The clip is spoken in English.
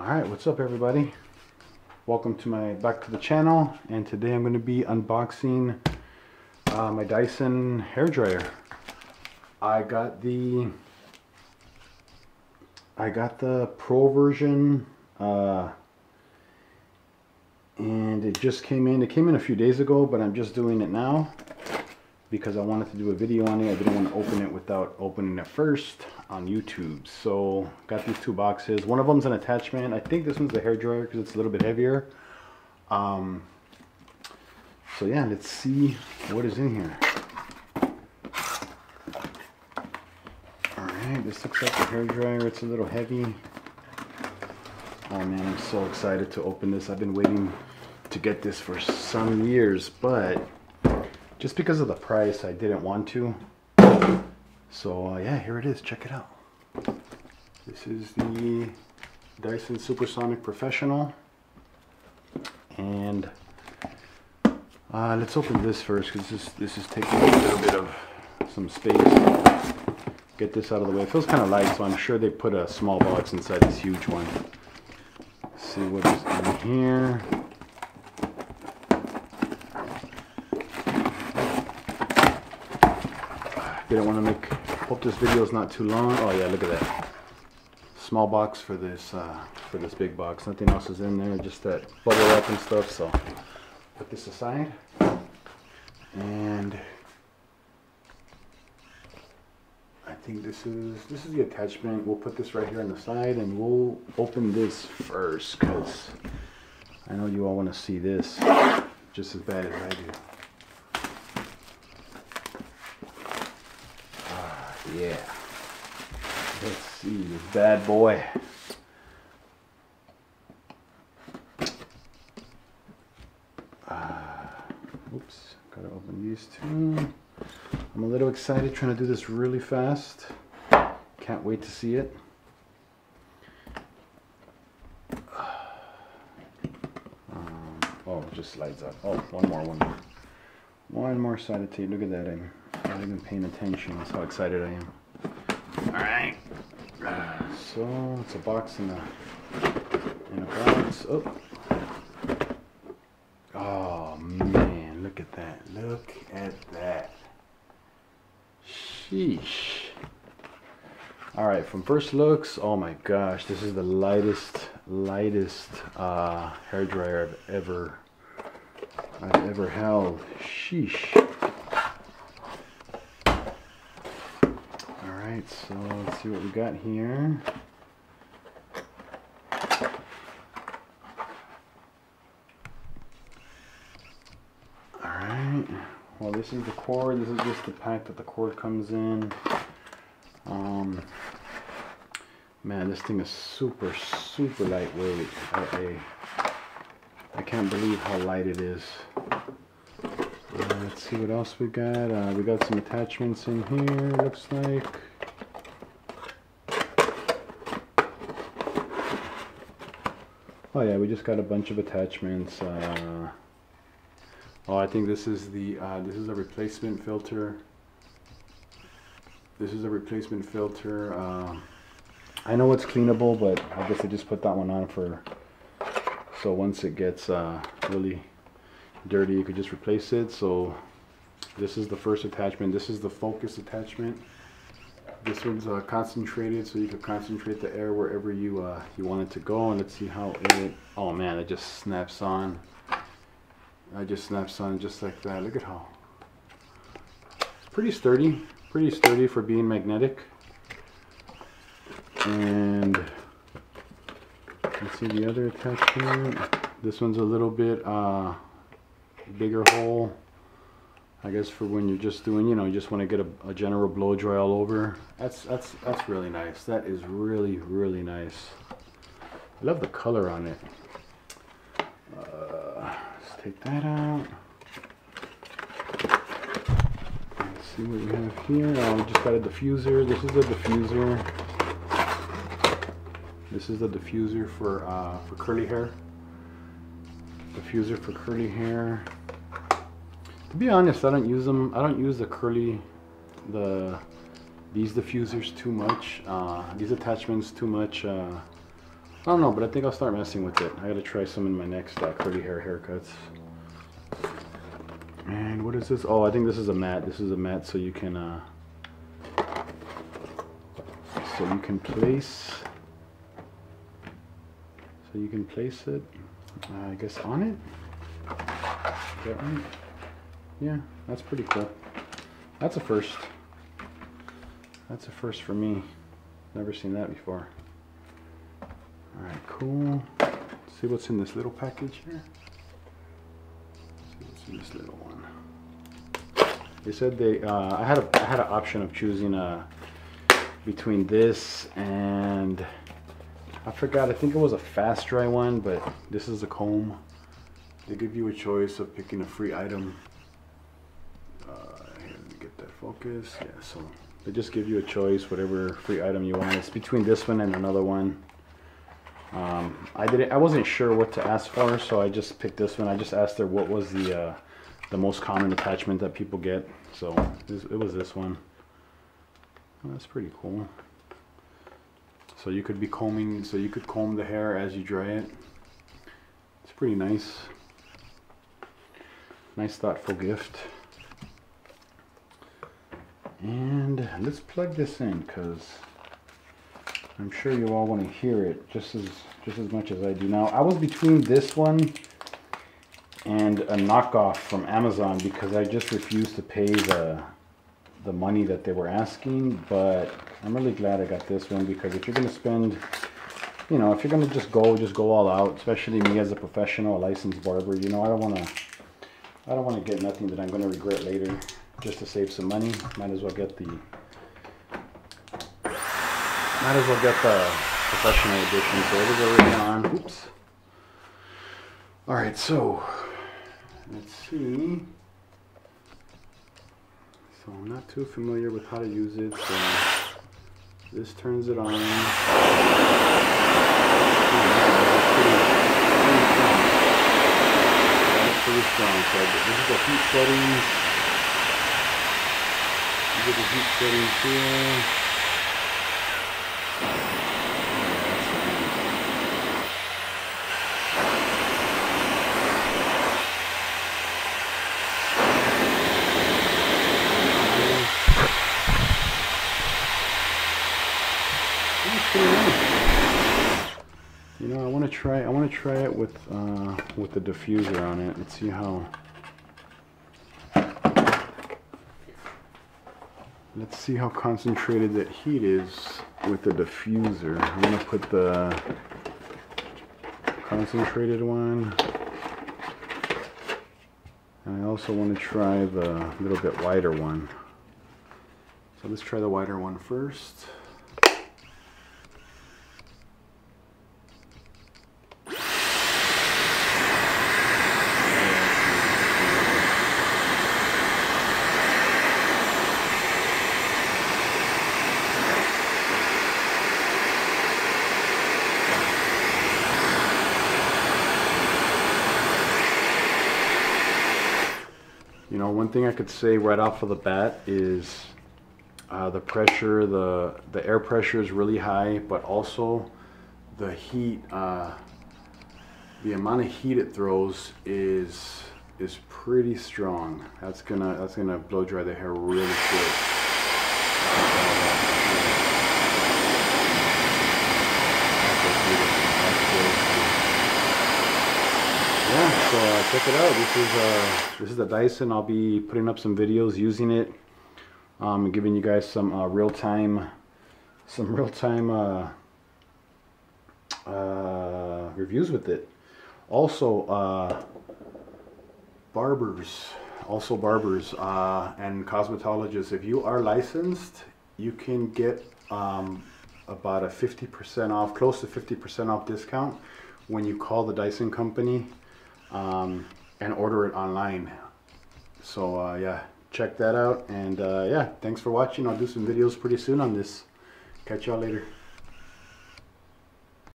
All right, what's up everybody? Welcome to my back to the channel and today I'm going to be unboxing uh, my Dyson hair dryer. I got the I got the pro version uh, and it just came in. It came in a few days ago, but I'm just doing it now because I wanted to do a video on it. I didn't want to open it without opening it first on YouTube. So got these two boxes. One of them's an attachment. I think this one's the hair dryer because it's a little bit heavier. Um, so yeah, let's see what is in here. Alright, this looks like a hair dryer. It's a little heavy. Oh man, I'm so excited to open this. I've been waiting to get this for some years, but just because of the price, I didn't want to. So uh, yeah, here it is. Check it out. This is the Dyson Supersonic Professional. And uh, let's open this first because this, this is taking a little bit of some space. Get this out of the way. It feels kind of light, so I'm sure they put a small box inside this huge one. See what is in here. Didn't want to make, hope this video is not too long. Oh yeah, look at that. Small box for this, uh, for this big box. Nothing else is in there, just that bubble wrap and stuff. So put this aside. And I think this is, this is the attachment. We'll put this right here on the side and we'll open this first because I know you all want to see this just as bad as I do. Yeah. Let's see this bad boy. Uh, oops, gotta open these two. I'm a little excited trying to do this really fast. Can't wait to see it. Um, oh, it just slides up. Oh, one more, one more. One more side of tape. Look at that. I'm not even paying attention. That's how excited I am. All right. So it's a box in a in a box. Oh. Oh man, look at that. Look at that. Sheesh. All right, from first looks, oh my gosh, this is the lightest, lightest uh, hair dryer I've ever, I've ever held. Sheesh. Alright, so let's see what we got here. Alright, well this is the cord, this is just the pack that the cord comes in. Um, man, this thing is super, super lightweight. I, I, I can't believe how light it is. Uh, let's see what else we got. Uh, we got some attachments in here, looks like. Oh yeah, we just got a bunch of attachments. Uh, oh, I think this is the uh, this is a replacement filter. This is a replacement filter. Uh, I know it's cleanable, but I guess I just put that one on for so once it gets uh, really dirty, you could just replace it. So this is the first attachment. This is the focus attachment. This one's uh, concentrated, so you can concentrate the air wherever you uh, you want it to go. And let's see how it. Oh man, it just snaps on. I just snaps on just like that. Look at how. It's pretty sturdy. Pretty sturdy for being magnetic. And let's see the other attachment. This one's a little bit uh, bigger hole. I guess for when you're just doing, you know, you just want to get a, a, general blow dry all over. That's that's that's really nice. That is really really nice. I love the color on it. Uh, let's take that out. Let's see what we have here. Oh, we just got a diffuser. This is a diffuser. This is the diffuser for uh, for curly hair. Diffuser for curly hair. To be honest, I don't use them. I don't use the curly, the these diffusers too much. Uh, these attachments too much. Uh, I don't know, but I think I'll start messing with it. I gotta try some in my next uh, curly hair haircuts. And what is this? Oh, I think this is a mat. This is a mat so you can, uh, so you can place, so you can place it, uh, I guess on it. Is that right? Yeah, that's pretty cool. That's a first. That's a first for me. Never seen that before. All right, cool. Let's see what's in this little package here. Let's see what's in this little one. They said they. Uh, I had a. I had an option of choosing uh, between this and I forgot. I think it was a fast dry one, but this is a comb. They give you a choice of picking a free item. Uh, here, let me get that focus. Yeah, so they just give you a choice, whatever free item you want. It's between this one and another one. Um, I didn't. I wasn't sure what to ask for, so I just picked this one. I just asked her what was the uh, the most common attachment that people get. So it was this one. Oh, that's pretty cool. So you could be combing. So you could comb the hair as you dry it. It's pretty nice. Nice thoughtful gift. And let's plug this in because I'm sure you all want to hear it just as just as much as I do. Now I was between this one and a knockoff from Amazon because I just refused to pay the the money that they were asking, but I'm really glad I got this one because if you're going to spend, you know, if you're going to just go, just go all out, especially me as a professional, a licensed barber, you know, I don't want to, I don't want to get nothing that I'm going to regret later just to save some money. Might as well get the, might as well get the professional edition. So it is already on. Oops. All right, so let's see. So I'm not too familiar with how to use it. So this turns it on. Pretty strong. So this is the heat settings. Are the heat settings here. You know, I want to try. I want to try it with uh, with the diffuser on it and see how. Let's see how concentrated that heat is with the diffuser. I'm gonna put the concentrated one. And I also want to try the little bit wider one. So let's try the wider one first. You know, one thing I could say right off of the bat is uh, the pressure, the, the air pressure is really high, but also the heat, uh, the amount of heat it throws is is pretty strong. That's gonna that's gonna blow dry the hair really quick. yeah, so uh, check it out. This is uh, this is the Dyson. I'll be putting up some videos using it, um, giving you guys some uh, real time, some real time uh, uh, reviews with it. Also, uh, barbers, also barbers uh, and cosmetologists. If you are licensed, you can get um, about a 50% off, close to 50% off discount when you call the Dyson company um, and order it online. So uh, yeah, check that out. And uh, yeah, thanks for watching. I'll do some videos pretty soon on this. Catch y'all later.